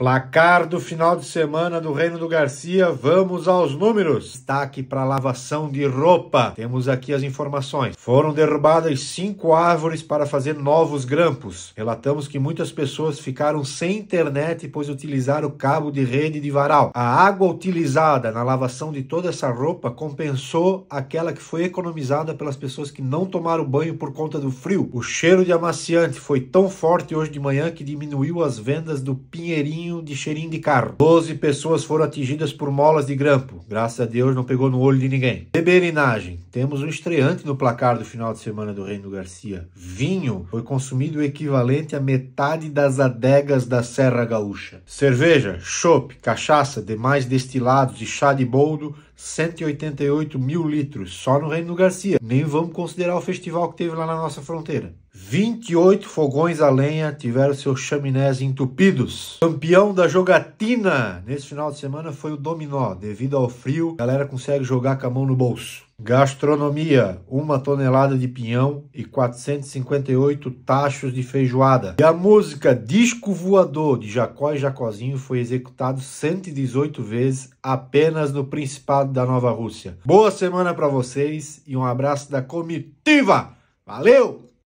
Placar do final de semana do Reino do Garcia, vamos aos números. Destaque para lavação de roupa. Temos aqui as informações. Foram derrubadas cinco árvores para fazer novos grampos. Relatamos que muitas pessoas ficaram sem internet pois utilizaram o cabo de rede de varal. A água utilizada na lavação de toda essa roupa compensou aquela que foi economizada pelas pessoas que não tomaram banho por conta do frio. O cheiro de amaciante foi tão forte hoje de manhã que diminuiu as vendas do Pinheirinho de cheirinho de carro. Doze pessoas foram atingidas por molas de grampo. Graças a Deus não pegou no olho de ninguém. Beberinagem. Temos um estreante no placar do final de semana do Reino Garcia. Vinho foi consumido o equivalente a metade das adegas da Serra Gaúcha. Cerveja, chopp, cachaça, demais destilados e chá de boldo 188 mil litros só no Reino do Garcia. Nem vamos considerar o festival que teve lá na nossa fronteira. 28 fogões a lenha tiveram seus chaminés entupidos. Campeão da jogatina nesse final de semana foi o dominó. Devido ao frio, a galera consegue jogar com a mão no bolso. Gastronomia, uma tonelada de pinhão e 458 tachos de feijoada. E a música Disco Voador de Jacó e Jacozinho foi executado 118 vezes apenas no Principado da Nova Rússia. Boa semana para vocês e um abraço da comitiva. Valeu!